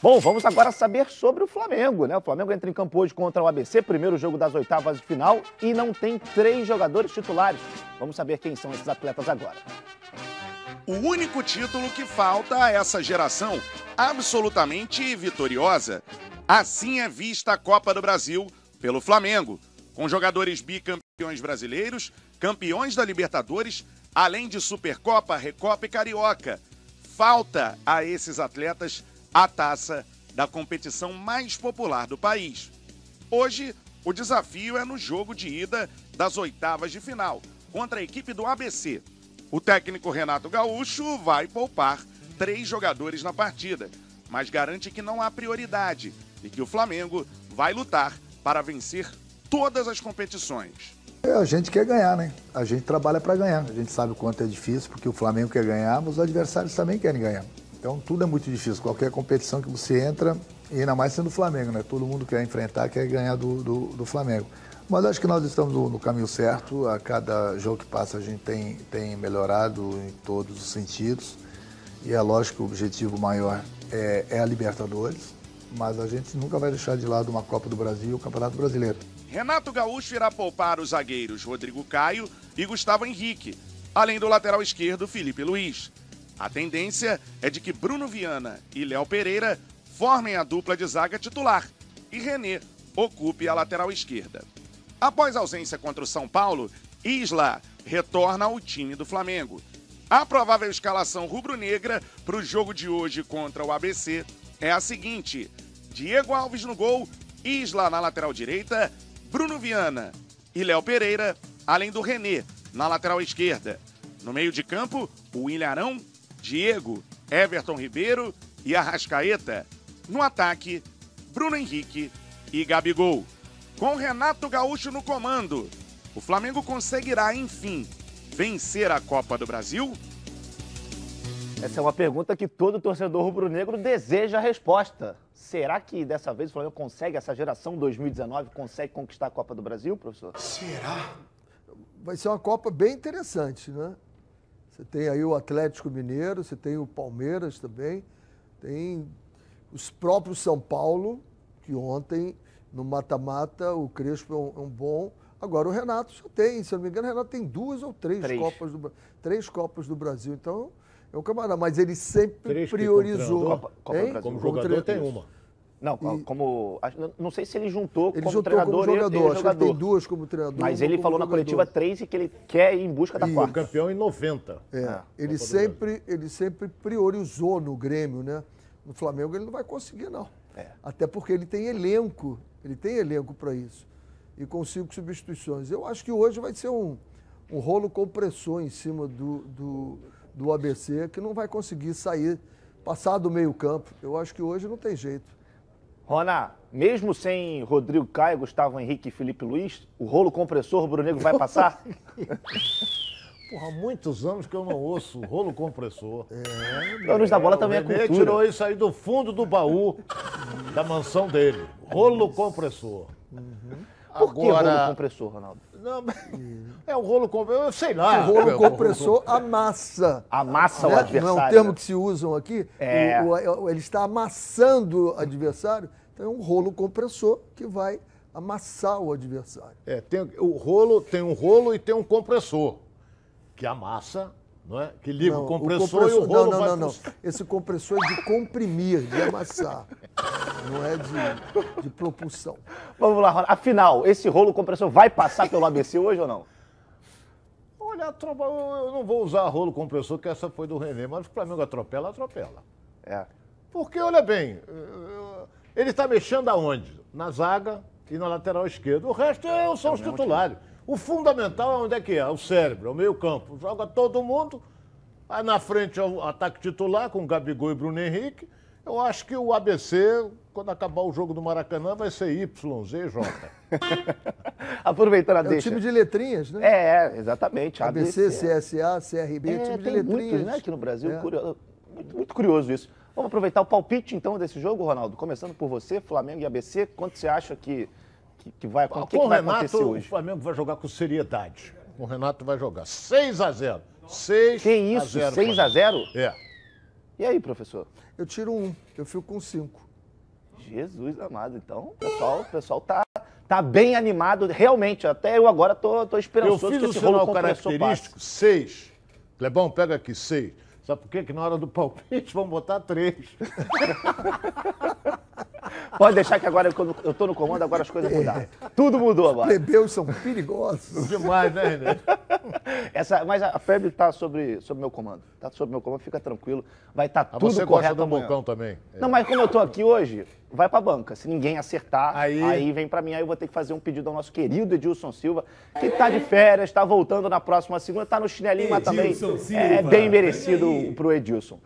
Bom, vamos agora saber sobre o Flamengo, né? O Flamengo entra em campo hoje contra o ABC, primeiro jogo das oitavas de final, e não tem três jogadores titulares. Vamos saber quem são esses atletas agora. O único título que falta a essa geração absolutamente vitoriosa. Assim é vista a Copa do Brasil pelo Flamengo, com jogadores bicampeões brasileiros, campeões da Libertadores, além de Supercopa, Recopa e Carioca. Falta a esses atletas a taça da competição mais popular do país. Hoje, o desafio é no jogo de ida das oitavas de final, contra a equipe do ABC. O técnico Renato Gaúcho vai poupar três jogadores na partida, mas garante que não há prioridade e que o Flamengo vai lutar para vencer todas as competições. É, a gente quer ganhar, né? A gente trabalha para ganhar. A gente sabe o quanto é difícil, porque o Flamengo quer ganhar, mas os adversários também querem ganhar. Então tudo é muito difícil. Qualquer competição que você entra, e ainda mais sendo o Flamengo, né? Todo mundo quer enfrentar, quer ganhar do, do, do Flamengo. Mas acho que nós estamos no, no, caminho certo. A cada jogo que passa a gente tem, tem melhorado em todos os sentidos. E é lógico que o objetivo maior é, é a Libertadores, mas a gente nunca vai deixar de lado uma Copa do Brasil e o Campeonato Brasileiro. Renato Gaúcho irá poupar os zagueiros Rodrigo Caio e Gustavo Henrique, além do lateral esquerdo Felipe Luiz. A tendência é de que Bruno Viana e Léo Pereira formem a dupla de zaga titular e René ocupe a lateral esquerda. Após ausência contra o São Paulo, Isla retorna ao time do Flamengo. A provável escalação rubro-negra para o jogo de hoje contra o ABC é a seguinte: Diego Alves no gol, Isla na lateral direita, Bruno Viana e Léo Pereira, além do René na lateral esquerda. No meio de campo, o Ilharão Diego, Everton Ribeiro e Arrascaeta. No ataque, Bruno Henrique e Gabigol. Com Renato Gaúcho no comando, o Flamengo conseguirá, enfim, vencer a Copa do Brasil? Essa é uma pergunta que todo torcedor rubro-negro deseja a resposta. Será que dessa vez o Flamengo consegue, essa geração 2019, consegue conquistar a Copa do Brasil, professor? Será? Vai ser uma Copa bem interessante, né? Você tem aí o Atlético Mineiro, você tem o Palmeiras também, tem os próprios São Paulo, que ontem no mata-mata o Crespo é um, é um, bom. Agora o Renato já tem, se eu não me engano, o Renato tem duas ou três, três. Copas do três Copas do Brasil. Então é um camarada, mas ele sempre três priorizou. Copa, Copa Brasil. Como jogador tem uma. Não, e, como. Não sei se ele juntou ele como juntou treinador como jogador, e, e jogador. tem duas como treinador. Mas ele falou na coletiva três e que ele quer ir em busca da e quarta. campeão em 90. É, é ele, sempre, ele sempre priorizou no Grêmio, né? No Flamengo ele não vai conseguir, não. É. Até porque ele tem elenco, ele tem elenco para isso. E com cinco substituições. Eu acho que hoje vai ser um, um rolo compressor em cima do, do, do ABC, que não vai conseguir sair, passar do meio campo. Eu acho que hoje não tem jeito. Rona, mesmo sem Rodrigo Caio, Gustavo Henrique e Felipe Luiz, o rolo compressor rubro-negro vai passar? Porra, há muitos anos que eu não ouço rolo compressor. É, o Luz da Bola também é cultura. tirou isso aí do fundo do baú da mansão dele. Rolo compressor. Uhum. Por que rolo compressor, Ronaldo? Não, é o rolo compressor, eu sei lá. O rolo compressor amassa. Amassa né? o adversário. Não é um termo que se usam aqui. É. O, o, ele está amassando o adversário. Então é um rolo compressor que vai amassar o adversário. É, tem, o rolo tem um rolo e tem um compressor que amassa não é? Que liga não, o, compressor o, compressor e o rolo Não, não, não, não. Esse compressor é de comprimir, de amassar. não é de, de propulsão. Vamos lá, afinal, esse rolo compressor vai passar pelo ABC hoje ou não? Olha, eu não vou usar rolo compressor, que essa foi do René, mas o Flamengo atropela, atropela. É. Porque, olha bem, ele está mexendo aonde? Na zaga e na lateral esquerda. O resto é, são os titulares. O fundamental é onde é que é? O cérebro, é o meio campo. Joga todo mundo. Aí na frente é o ataque titular com Gabigol e Bruno Henrique. Eu acho que o ABC, quando acabar o jogo do Maracanã, vai ser YZJ. Aproveitando a é deixa. É time de letrinhas, né? É, exatamente. ABC, ABC CSA, CRB, é, time de letrinhas. Muitos, né, aqui no Brasil. É. Curioso, muito, muito curioso isso. Vamos aproveitar o palpite, então, desse jogo, Ronaldo. Começando por você, Flamengo e ABC. Quanto você acha que que, que vai, com que, que vai Renato, acontecer hoje? O Flamengo vai jogar com seriedade. O Renato vai jogar 6 a 0 6 Que isso? a 0 6 a 0 É. E aí, professor? Eu tiro um, eu fico com cinco. Jesus amado. Então, o pessoal, o pessoal tá, tá bem animado. Realmente, até eu agora tô, tô Eu esperançoso fiz que o esse rolo característico, seis. Clebão, pega aqui, seis. Sabe por quê? Que na hora do palpite vão botar três. Pode deixar que agora, quando eu tô no comando, agora as coisas mudaram. Tudo mudou agora. Plebeus são perigosos. Demais, né, René? Essa, mas a febre está sobre, sobre meu comando. Está sob meu comando, fica tranquilo. Vai estar Ah, tudo você correto gosta do amanhã. Bocão também. É. Não, mas como eu estou aqui hoje, vai para banca. Se ninguém acertar, Aí- aí... vem para mim. Aí eu vou ter que fazer um pedido ao nosso querido Edilson Silva, que está de férias, está voltando na próxima segunda, está no chinelinho, mas também Edilson é Silva, bem merecido aí. pro Edilson.